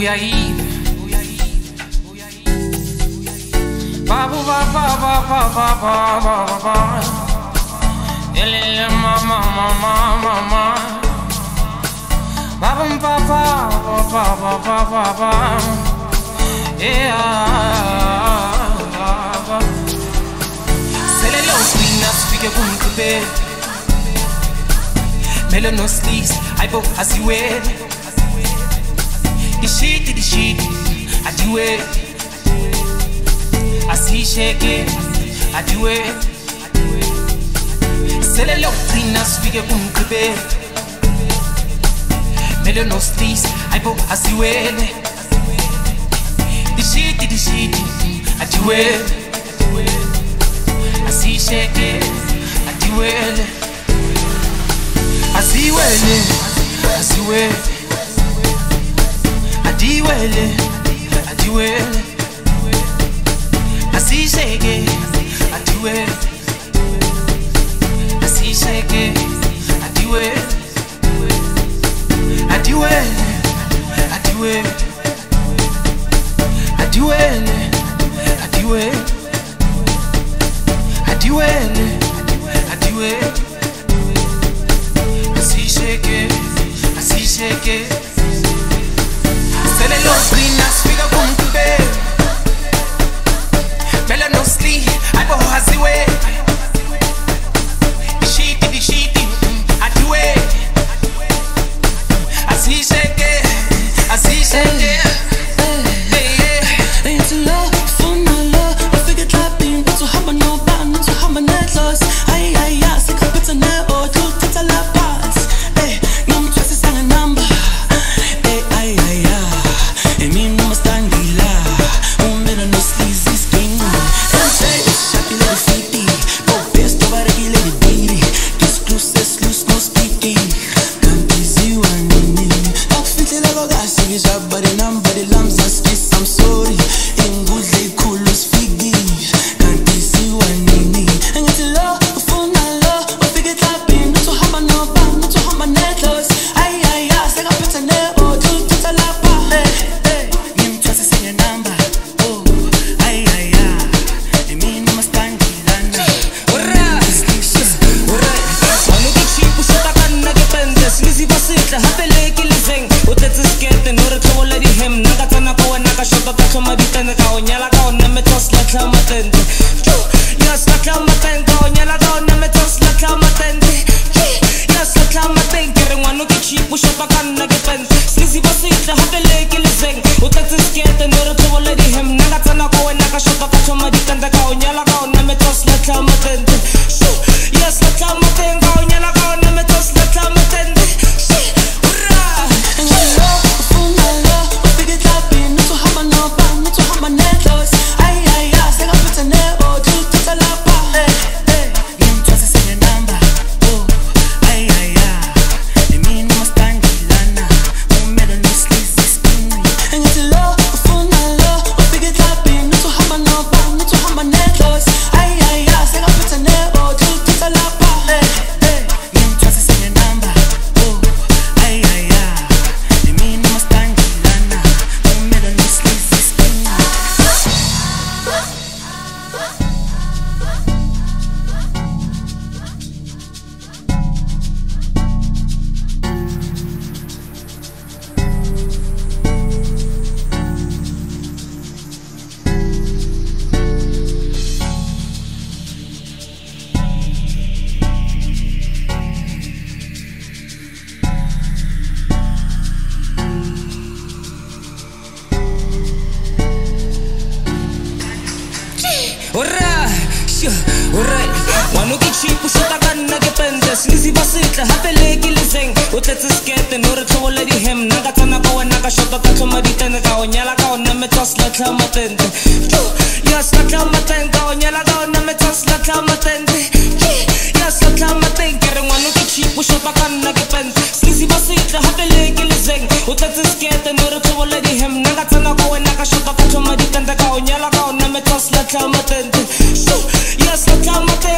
uyaiva Babu ba ba ba ba ba ba ba ba ba Elele ma ma ma ma ma ma Ba ba ba ba ba ba ba ba ba Yeah Sele lo swing asifike kumgqibelo Mellow no Sleazy shit, the shit. I do it. I see shake it. I do it. Sele lopina svige kumkube. Melo no stis, I bo asiwele. The shit, the shit. I do it. I see shake it. I do it. I see well, I see well. diwele adiwele asiseke adiwele asiseke adiwele adiwele adiwele adiwele adiwele adiwele adiwele asiseke asiseke no clean to matitenko Nie lagonne to z lekla matendy Ja z lekla matenko Nie lagonne to z lekla matendy Ja z lekla matendy Rwanu kichi pusha pakana gepen Snizi basita hapele no Utatsis kete nora tuwalegi hem Nagata Ура! Ща, ура! Мануки чипу шатаган на гепенде Снизи баситла хапеле килизен Утлецы скете нори чолери хем Нага кана бауэ нага шота тачо маритен Гао няла гао неме тос лача матен dore to lady him nanga tanga go and nanga shoka ka choma di tanda ka onyala ka ona me tos la chama tende shoo yes la chama ka